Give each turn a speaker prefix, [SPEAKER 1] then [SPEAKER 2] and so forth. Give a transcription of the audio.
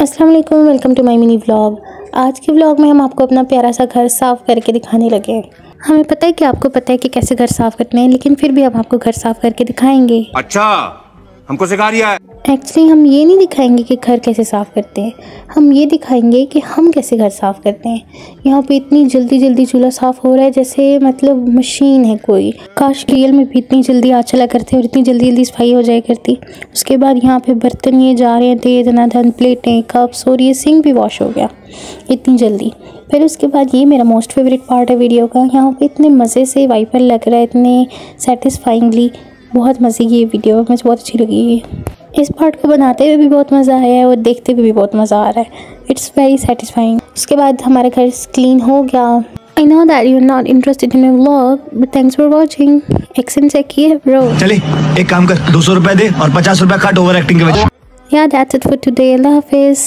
[SPEAKER 1] अस्सलाम वालेकुम welcome to my mini vlog आज के व्लॉग में हम आपको अपना प्यारा सा घर साफ़ करके दिखाने लगे हैं। हमें पता है कि आपको पता है कि कैसे घर साफ़ करने हैं, लेकिन फिर भी हम आपको घर साफ़ करके दिखाएँगे।
[SPEAKER 2] अच्छा हमको सिखा रिया है।
[SPEAKER 1] एक्चुअली हम ये नहीं दिखाएँगे कि घर कैसे साफ़ करते हैं। हम ये दिखाएँगे कि हम कैसे घर साफ़ करते हैं। यहाँ पे इतनी जल्दी जल्दी चूल्हा साफ़ हो रहा है, जैसे मतलब मशीन है कोई। काश रियल में भी इतनी जल्दी आग चला करते और इतनी जल्दी जल्दी सफ़ाई हो जाया करती। उसके बाद यहाँ पे बर्तन ये जा रहे हैं तेज धन प्लेटें, कप्स और ये सिंक भी वॉश हो गया इतनी जल्दी। फिर उसके बाद ये मेरा मोस्ट फेवरेट पार्ट है वीडियो का। यहाँ पे इतने मज़े से वाइपर लग रहा है, इतने सेटिस्फाइंगली बहुत मज़े की ये वीडियो मुझे बहुत अच्छी लगी है इस पार्ट को बनाते हुए भी बहुत मज़ा आया है और देखते हुए भी बहुत मज़ा आ रहा है। इट्स वेरी सेटिस्फाइंग उसके बाद हमारा घर क्लीन हो गया। I know that you are not interested in vlog but thanks for watching action check किए ब्रो
[SPEAKER 3] चले एक काम कर दो सौ रुपए दे और पचास रुपए कट ओवर एक्टिंग के वजह
[SPEAKER 1] या that's it for today love Hafiz.